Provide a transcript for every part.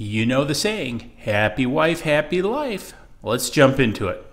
You know the saying, happy wife, happy life. Let's jump into it.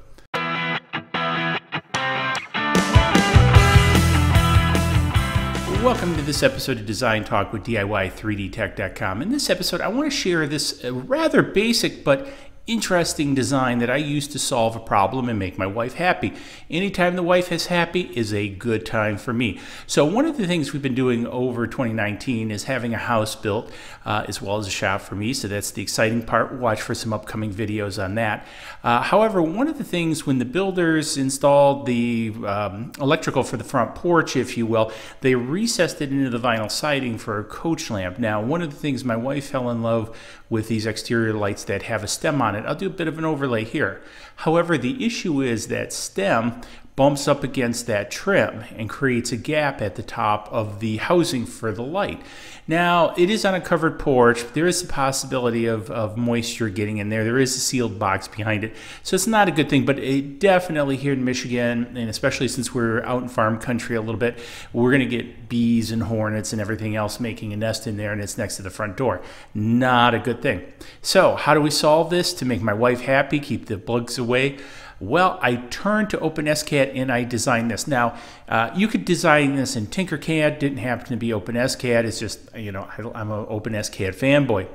Welcome to this episode of Design Talk with DIY3DTech.com. In this episode, I want to share this uh, rather basic but interesting design that I use to solve a problem and make my wife happy. Anytime the wife is happy is a good time for me. So one of the things we've been doing over 2019 is having a house built uh, as well as a shop for me. So that's the exciting part. Watch for some upcoming videos on that. Uh, however, one of the things when the builders installed the um, electrical for the front porch, if you will, they recessed it into the vinyl siding for a coach lamp. Now, one of the things my wife fell in love with these exterior lights that have a stem on it. I'll do a bit of an overlay here. However, the issue is that stem bumps up against that trim and creates a gap at the top of the housing for the light. Now, it is on a covered porch. There is a possibility of, of moisture getting in there. There is a sealed box behind it. So it's not a good thing, but it definitely here in Michigan, and especially since we're out in farm country a little bit, we're going to get bees and hornets and everything else making a nest in there, and it's next to the front door. Not a good thing. So, how do we solve this to make my wife happy, keep the bugs away? Well, I turned to OpenSCAD and I designed this. Now, uh, you could design this in Tinkercad, didn't happen to be OpenSCAD. It's just, you know, I'm an OpenSCAD fanboy.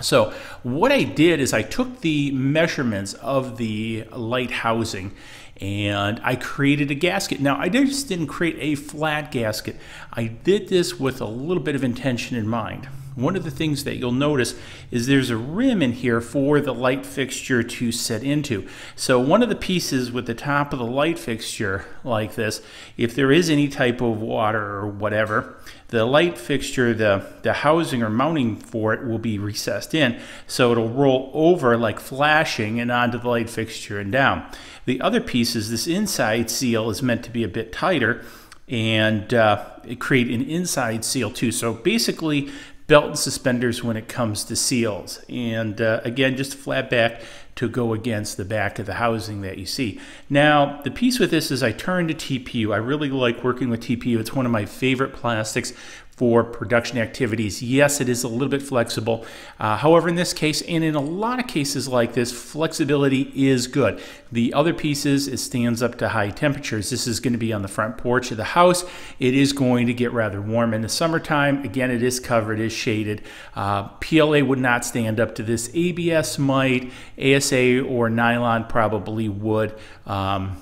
So what I did is I took the measurements of the light housing and I created a gasket. Now, I just didn't create a flat gasket. I did this with a little bit of intention in mind one of the things that you'll notice is there's a rim in here for the light fixture to set into. So one of the pieces with the top of the light fixture like this, if there is any type of water or whatever, the light fixture, the, the housing or mounting for it will be recessed in. So it'll roll over like flashing and onto the light fixture and down. The other piece is this inside seal is meant to be a bit tighter and uh, create an inside seal too. So basically belt and suspenders when it comes to seals. And uh, again, just flat back to go against the back of the housing that you see. Now, the piece with this is I turn to TPU. I really like working with TPU. It's one of my favorite plastics for production activities. Yes, it is a little bit flexible. Uh, however, in this case, and in a lot of cases like this, flexibility is good. The other pieces, it stands up to high temperatures. This is going to be on the front porch of the house. It is going to get rather warm in the summertime. Again, it is covered, it is shaded. Uh, PLA would not stand up to this. ABS might, ASA or nylon probably would. Um,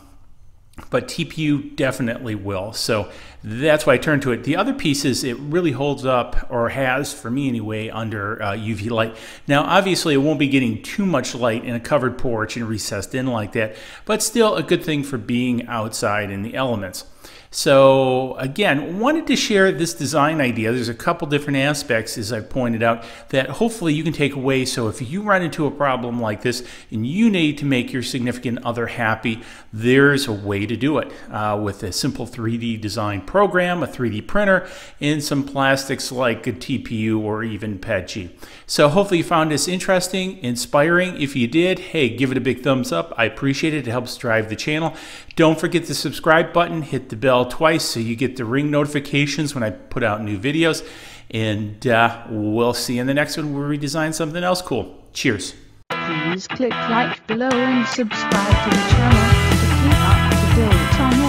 but TPU definitely will. So that's why I turned to it. The other piece is it really holds up, or has for me anyway, under uh, UV light. Now, obviously, it won't be getting too much light in a covered porch and recessed in like that, but still a good thing for being outside in the elements. So again, wanted to share this design idea. There's a couple different aspects, as I pointed out, that hopefully you can take away. So if you run into a problem like this and you need to make your significant other happy, there's a way to do it uh, with a simple 3D design program, a 3D printer, and some plastics like a TPU or even PETG. So hopefully you found this interesting, inspiring. If you did, hey, give it a big thumbs up. I appreciate it. It helps drive the channel. Don't forget the subscribe button, hit the bell twice so you get the ring notifications when I put out new videos. And uh, we'll see you in the next one where we design something else cool. Cheers. Please click like below and subscribe to the channel to keep up